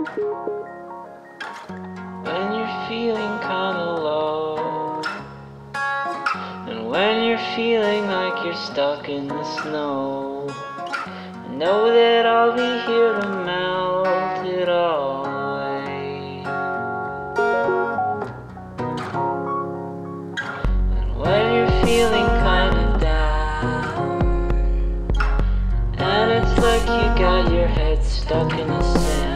When you're feeling kinda low. And when you're feeling like you're stuck in the snow. Know that I'll be here to melt it all away. And when you're feeling kind of down, and it's like you got your head stuck in the sand,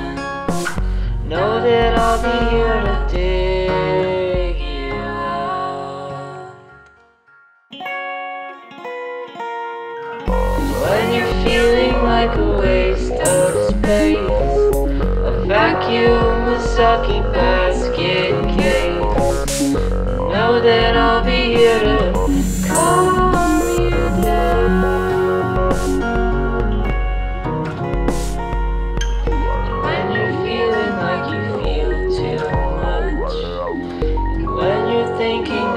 know that I'll be here to dig you out. When you're feeling like a waste of space, a vacuum, a sucky basket case. Know that I'll be here thinking